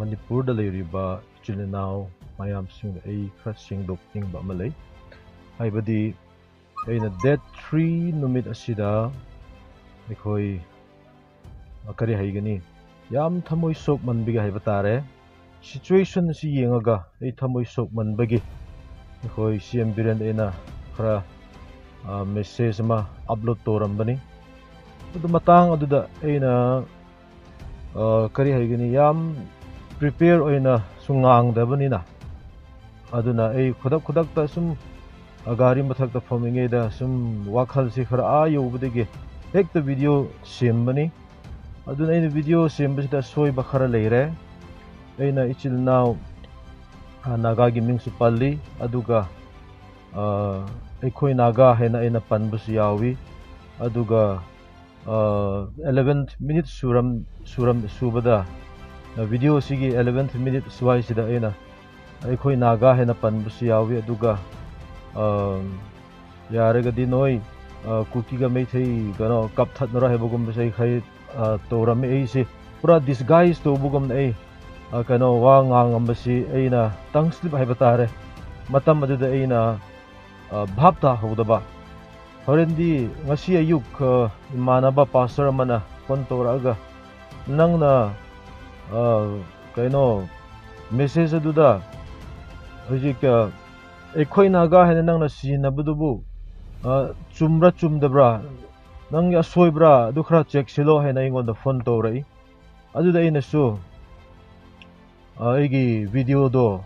ꯃꯅꯤꯄꯨꯔꯗ ꯂꯩꯔꯤꯕ ꯏꯆꯤꯜ ꯏꯅꯥꯎ ꯃꯌꯥꯝꯁꯤꯡꯗ ꯑꯩ ꯈꯔ ꯁꯦꯡꯗꯣꯛꯅꯤꯡꯕ ꯑꯃ ꯂꯩ ꯍꯥꯏꯕꯗꯤ ꯑꯩꯅ ꯗꯦꯠ ꯊ꯭ꯔꯤ ꯅꯨꯃꯤꯠ ꯑꯁꯤꯗ ꯑꯩꯈꯣꯏ ꯀꯔꯤ ꯍꯥꯏꯒꯅꯤ ꯌꯥꯝ ꯊꯃꯣꯏ ꯁꯣꯛꯃꯟꯕꯒꯤ ꯍꯥꯏꯕ ꯇꯥꯔꯦ ꯁꯤꯆꯨꯋꯦꯁꯟ ꯑꯁꯤ ꯌꯦꯡꯉꯒ ꯑꯩ ꯊꯃꯣꯏ ꯁꯣꯛꯃꯟꯕꯒꯤ ꯑꯩꯈꯣꯏ ꯁꯤ ꯑꯦꯝ ꯕꯤꯔꯦꯟ ꯑꯩꯅ ꯈꯔ ꯃꯦꯁꯦꯖ ꯑꯃ ꯑꯞꯂꯣꯗ ꯇꯧꯔꯝꯕꯅꯤ ꯑꯗꯨ ꯃꯇꯥꯡ ꯑꯗꯨꯗ ꯑꯩꯅ ꯀꯔꯤ ꯍꯥꯏꯒꯅꯤ ꯌꯥꯝ ꯄ꯭ꯔꯤꯄꯦꯌꯔ ꯑꯣꯏꯅ ꯁꯨꯝ ꯉꯥꯡꯗꯕꯅꯤꯅ ꯑꯗꯨꯅ ꯑꯩ ꯈꯨꯗꯛ ꯈꯨꯗꯛꯇ ꯁꯨꯝ ꯒꯥꯔꯤ ꯃꯊꯛꯇ ꯐꯝꯃꯤꯉꯩꯗ ꯁꯨꯝ ꯋꯥꯈꯜꯁꯤ ꯈꯔ ꯑꯥ ꯌꯧꯕꯗꯒꯤ ꯍꯦꯛꯇ ꯚꯤꯗꯤꯑꯣ ꯁꯦꯝꯕꯅꯤ ꯑꯗꯨꯅ ꯑꯩꯅ ꯚꯤꯗꯤꯑꯣ ꯁꯦꯝꯕꯁꯤꯗ ꯁꯣꯏꯕ ꯈꯔ ꯂꯩꯔꯦ ꯑꯩꯅ ꯏꯆꯤꯜ ꯏꯅꯥꯎ ꯅꯥꯒꯥꯒꯤ ꯃꯤꯡꯁꯨ ꯄꯜꯂꯤ ꯑꯗꯨꯒ ꯑꯩꯈꯣꯏ ꯅꯥꯒꯥ ꯍꯥꯏꯅ ꯑꯩꯅ ꯄꯟꯕꯁꯨ ꯌꯥꯎꯏ ꯑꯗꯨꯒ ꯑꯦꯂꯚꯦꯟ ꯃꯤꯅꯤꯠ ꯁꯨꯔꯝ ꯁꯨꯔꯝ ꯁꯨꯕꯗ वीडियो से एलेवेंथ मिनट स्वाइद अखोई नागा है पनबू यारगदी नई कुकी मैथी कनो कपथनर है खरी से पूरा डिस्गाइज तौबगम कनो वांगसी तंग स्लिप है तारे भाप ताहब हरेंदी अयुक् इमानब पास्टर फ़ोन तौर नंगना uh, kaino message du da hojik uh, ekhoi na ga hen nang na si na bu du bu uh, chumra chum da bra nang ya soi bra du khra check si lo hen ingon da phone to adu da ina su video do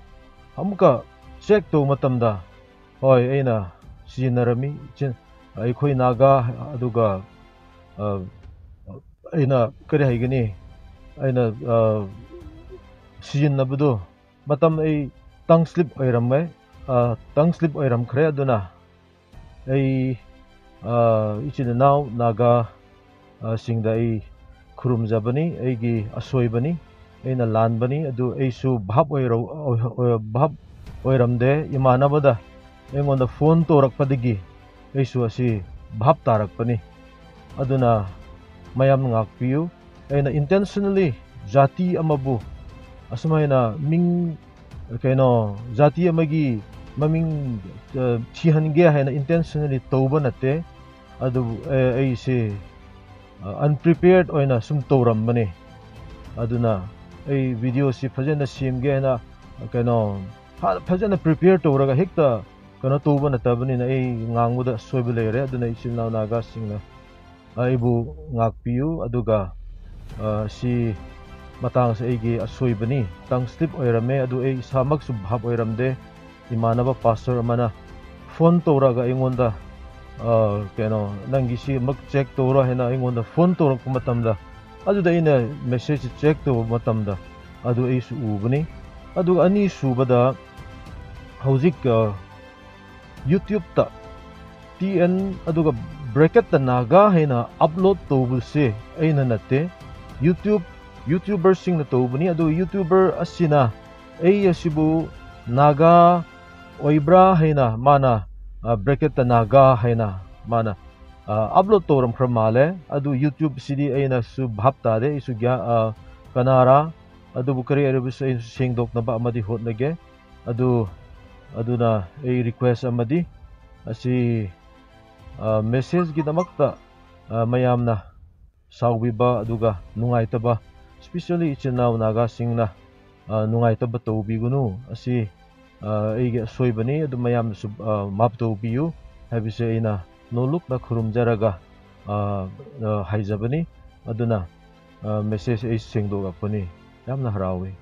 hamka check to matam da ina si na rami chin ekhoi ina kare haigani ꯑꯩꯅ ꯁꯤꯖꯤꯟꯅꯕꯗꯨ ꯃꯇꯝ ꯑꯩ ꯇꯪ sleep ꯑꯣꯏꯔꯝꯃꯦ ꯇꯪ sleep ꯑꯣꯏꯔꯝꯈ꯭ꯔꯦ ꯑꯗꯨꯅ ꯑꯩ ꯏꯆꯤꯟ ꯏꯅꯥꯎ ꯅꯥꯒꯥ ꯁꯤꯡꯗ ꯑꯩ ꯈꯨꯔꯨꯝꯖꯕꯅꯤ ꯑꯩꯒꯤ ꯑꯁꯣꯏꯕꯅꯤ ꯑꯩꯅ ꯂꯥꯟꯕꯅꯤ ꯑꯗꯨ ꯑꯩꯁꯨ ꯚꯥꯞ ꯚꯥꯞ ꯑꯣꯏꯔꯝꯗꯦ ꯏꯃꯥꯟꯅꯕꯗ ꯑꯩꯉꯣꯟꯗ ꯐꯣꯟ ꯇꯧꯔꯛꯄꯗꯒꯤ ꯑꯩꯁꯨ ꯑꯁꯤ ꯚꯥꯞ ꯇꯥꯔꯛꯄꯅꯤ ꯑꯗꯨꯅ ꯃꯌꯥꯝꯅ ꯉꯥꯛꯄꯤꯌꯨ and intentionally zati amabu. Asmaina ming kaino zati amagi maming uh, chihan ge hai na intentionally toba nate adu eh, ai se uh, unprepared oina sum toram bane aduna ai video si phajana sim ge na kaino ha phajana prepare toraga hekta kaino toba na tabani na ai ngangbu da soibe lere aduna isil na naga singna ai bu ngak piu aduga uh, si matang sa igi asoy bani. Tang slip oirame adu e isamag subhab oiramde imana ba pastor amana? Phone tora ga ingonda uh, ah, kano nang gisi mag check tora hena ingonda phone tora kumatamda adu da ina message check to matamda adu e su ubani adu ani subada hauzik uh, youtube ta. Tn adu ga bracket ta naga hena upload to bulse aina natte YouTube YouTuber sing na to. Bani ado YouTuber asina. Ay yasibu naga oibra haina mana. Uh, bracket ta naga haina mana. Uh, upload to ram kramale adu YouTube sidi ay na subhapta de. Isugya uh, ah, kanara. Adu bukari arabis ay sing dok na ba amadi hot nage adu adu na ay request amadi. Asi uh, message ginamakta uh, mayam na. ꯁꯥꯎꯕꯤꯕ ꯑꯗꯨꯒ ꯅꯨꯡꯉꯥꯏꯇꯕ specially ꯏꯆꯤꯜ ꯏꯅꯥꯎ ꯅꯥꯒꯥꯁꯤꯡꯅ ꯅꯨꯡꯉꯥꯏꯇꯕ ꯇꯧꯕꯤꯒꯅꯨ ꯑꯁꯤ ꯑꯩꯒꯤ ꯑꯁꯣꯏꯕꯅꯤ ꯑꯗꯨ ꯃꯌꯥꯝꯅꯁꯨ ꯃꯥꯞ ꯇꯧꯕꯤꯌꯨ ꯍꯥꯏꯕꯁꯦ ꯑꯩꯅ ꯅꯣꯂꯨꯛꯅ ꯈꯨꯔꯨꯝꯖꯔꯒ ꯍꯥꯏꯖꯕꯅꯤ ꯑꯗꯨꯅ ꯃꯦꯁꯦꯖ ꯑꯩ ꯁꯦꯡꯗꯣꯛꯂꯛꯄꯅꯤ ꯌꯥꯝꯅ ꯍꯔꯥꯎꯏ